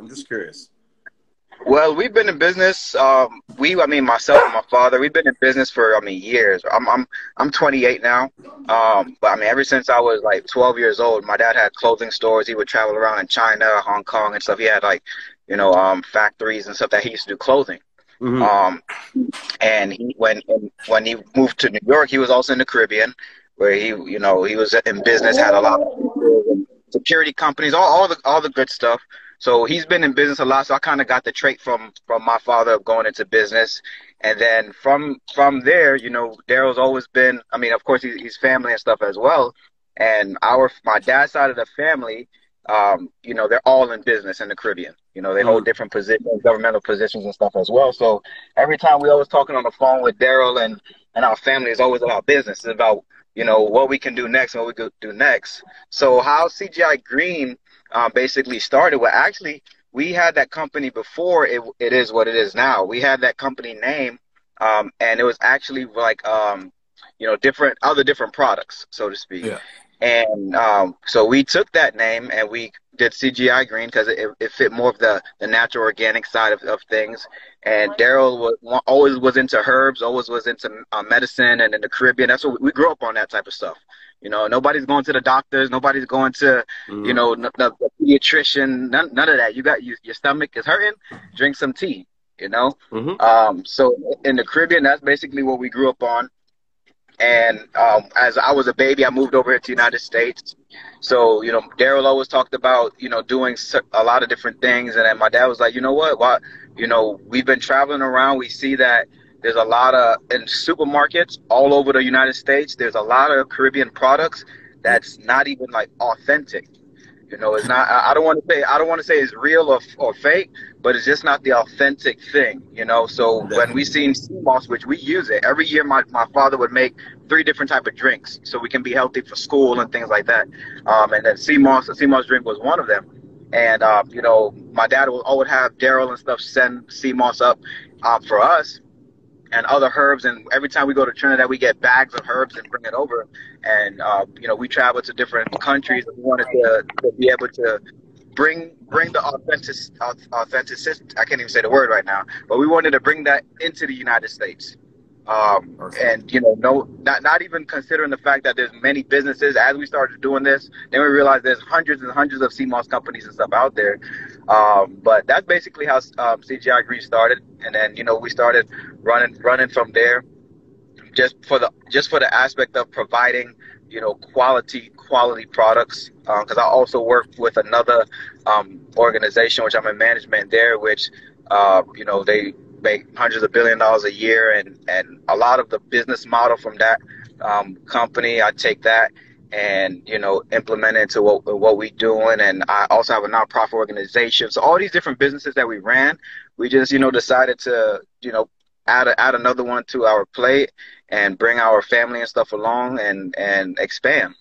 I'm just curious. Well, we've been in business. Um, we, I mean, myself and my father, we've been in business for, I mean, years. I'm, I'm, I'm 28 now. Um, but I mean, ever since I was like 12 years old, my dad had clothing stores. He would travel around in China, Hong Kong, and stuff. He had like, you know, um, factories and stuff that he used to do clothing. Mm-hmm. Um, and he, when when he moved to New York, he was also in the Caribbean, where he, you know, he was in business, had a lot of security companies, all, all the all the good stuff. So he's been in business a lot. So I kind of got the trait from from my father of going into business, and then from from there, you know, Daryl's always been. I mean, of course, he's, he's family and stuff as well. And our my dad's side of the family, um, you know, they're all in business in the Caribbean. You know, they hold mm. different positions, governmental positions and stuff as well. So every time we always talking on the phone with Daryl and and our family is always about business. It's about you know what we can do next and what we could do next. So how CGI Green um, basically started. Well, actually, we had that company before it, it is what it is now. We had that company name, um, and it was actually like, um, you know, different other different products, so to speak. Yeah. And um, so we took that name and we did CGI Green because it, it fit more of the, the natural organic side of, of things. And Daryl was always was into herbs, always was into uh, medicine, and in the Caribbean, that's what we, we grew up on that type of stuff. You know, nobody's going to the doctors. Nobody's going to, mm-hmm. you know, the, the pediatrician. None, none of that. You got you, your stomach is hurting. Drink some tea. You know. Mm-hmm. Um, so in the Caribbean, that's basically what we grew up on. And um, as I was a baby, I moved over here to the United States. So you know, Daryl always talked about you know doing a lot of different things, and then my dad was like, you know what, why, you know, we've been traveling around. We see that there's a lot of in supermarkets all over the United States. There's a lot of Caribbean products that's not even like authentic. You know, it's not. I don't want to say. I don't want to say it's real or, or fake, but it's just not the authentic thing. You know. So Definitely. when we seen sea moss, which we use it every year, my, my father would make three different type of drinks so we can be healthy for school and things like that. Um, and then sea moss, the sea moss drink was one of them. And um, you know, my dad would always have Daryl and stuff send sea moss up um, for us and other herbs. And every time we go to Trinidad, we get bags of herbs and bring it over. And uh, you know, we travel to different countries. And we wanted to, to be able to bring bring the authentic authentic. I can't even say the word right now, but we wanted to bring that into the United States. Um, and you know, no, not not even considering the fact that there's many businesses. As we started doing this, then we realized there's hundreds and hundreds of sea moss companies and stuff out there. Um, but that's basically how um, CGI Green started, and then you know we started running running from there, just for the just for the aspect of providing you know quality quality products. Because uh, I also work with another um, organization, which I'm in management there, which uh, you know they make hundreds of billion dollars a year, and and a lot of the business model from that um, company, I take that and you know implement it into what what we doing. And I also have a nonprofit organization. So all these different businesses that we ran, we just you know decided to you know add a, add another one to our plate and bring our family and stuff along and and expand.